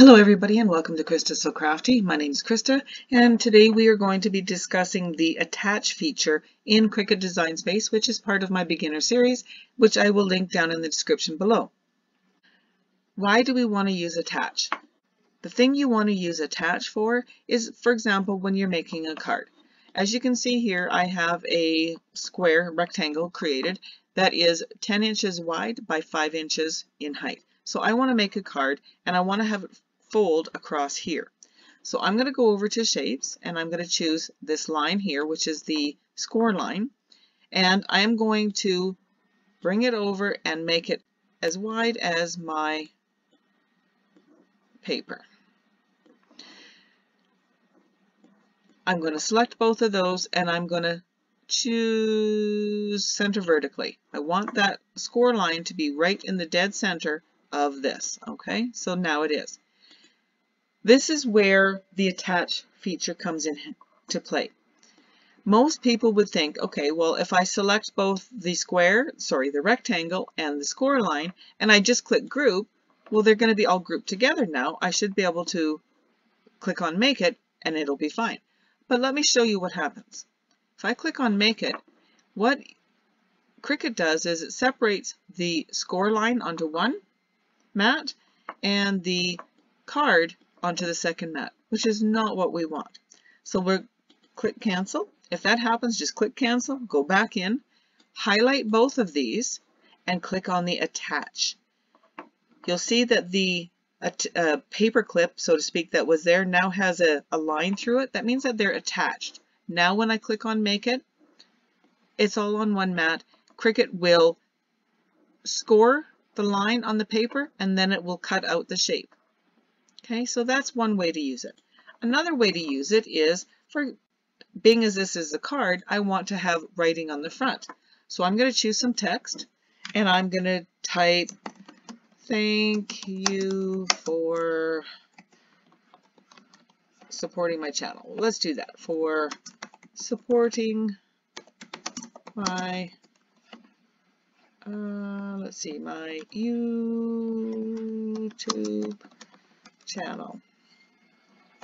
Hello everybody and welcome to Krista Sew Crafty. My name is Krista and today we are going to be discussing the attach feature in Cricut Design Space which is part of my beginner series which I will link down in the description below. Why do we want to use attach? The thing you want to use attach for is for example when you're making a card. As you can see here I have a square rectangle created that is 10 inches wide by 5 inches in height. So I want to make a card and I want to have it fold across here. So I'm going to go over to shapes and I'm going to choose this line here, which is the score line. And I am going to bring it over and make it as wide as my paper. I'm going to select both of those and I'm going to choose center vertically. I want that score line to be right in the dead center of this. Okay, so now it is. This is where the attach feature comes into play. Most people would think, okay, well, if I select both the square, sorry, the rectangle and the score line, and I just click group, well, they're going to be all grouped together now. I should be able to click on make it and it'll be fine. But let me show you what happens. If I click on make it, what Cricut does is it separates the score line onto one mat and the card onto the second mat, which is not what we want. So we'll click cancel. If that happens, just click cancel, go back in, highlight both of these, and click on the attach. You'll see that the uh, paper clip, so to speak, that was there now has a, a line through it. That means that they're attached. Now when I click on make it, it's all on one mat. Cricut will score the line on the paper and then it will cut out the shape. Okay, so that's one way to use it. Another way to use it is for being as this is a card, I want to have writing on the front. So I'm going to choose some text and I'm going to type thank you for supporting my channel. Let's do that for supporting my uh, let's see my YouTube channel.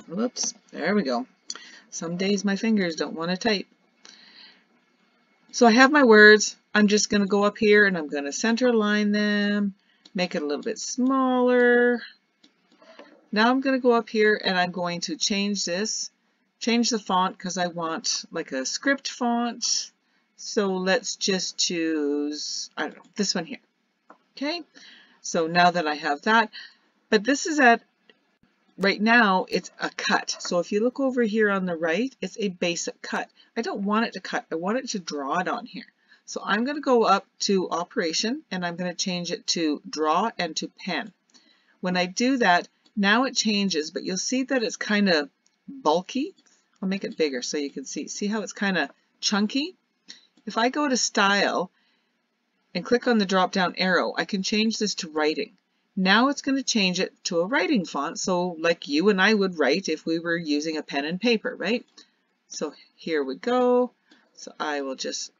Whoops, there we go. Some days my fingers don't want to type. So I have my words. I'm just going to go up here and I'm going to center line them, make it a little bit smaller. Now I'm going to go up here and I'm going to change this, change the font because I want like a script font. So let's just choose, I don't know, this one here. Okay, so now that I have that, but this is at right now it's a cut. So if you look over here on the right, it's a basic cut. I don't want it to cut. I want it to draw it on here. So I'm going to go up to operation and I'm going to change it to draw and to pen. When I do that, now it changes, but you'll see that it's kind of bulky. I'll make it bigger so you can see. See how it's kind of chunky? If I go to style and click on the drop down arrow, I can change this to writing. Now it's going to change it to a writing font, so like you and I would write if we were using a pen and paper, right? So here we go. So I will just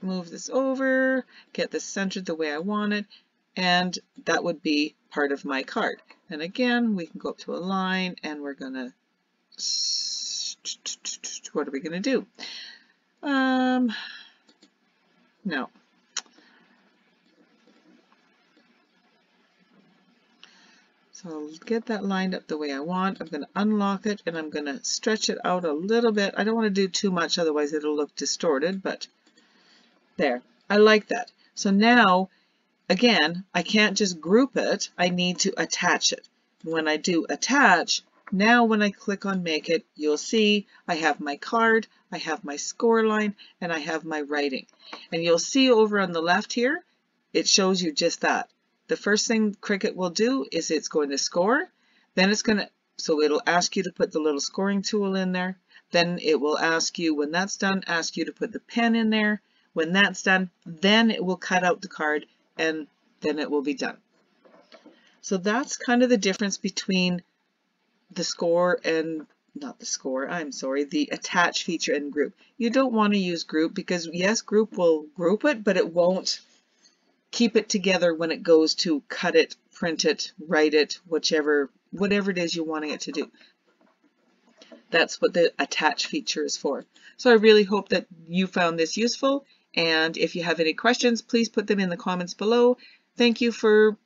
move this over, get this centered the way I want it, and that would be part of my card. And again, we can go up to align and we're going to, what are we going to do? Um, no, So I'll get that lined up the way I want. I'm going to unlock it and I'm going to stretch it out a little bit. I don't want to do too much, otherwise it'll look distorted, but there. I like that. So now, again, I can't just group it. I need to attach it. When I do attach, now when I click on make it, you'll see I have my card, I have my score line, and I have my writing. And you'll see over on the left here, it shows you just that the first thing Cricut will do is it's going to score. Then it's going to, so it'll ask you to put the little scoring tool in there. Then it will ask you, when that's done, ask you to put the pen in there. When that's done, then it will cut out the card and then it will be done. So that's kind of the difference between the score and not the score, I'm sorry, the attach feature and group. You don't want to use group because yes, group will group it, but it won't keep it together when it goes to cut it print it, write it, whichever, whatever it is you're wanting it to do. That's what the attach feature is for. So I really hope that you found this useful. And if you have any questions, please put them in the comments below. Thank you for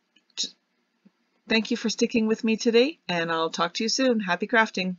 Thank you for sticking with me today, and I'll talk to you soon. Happy crafting!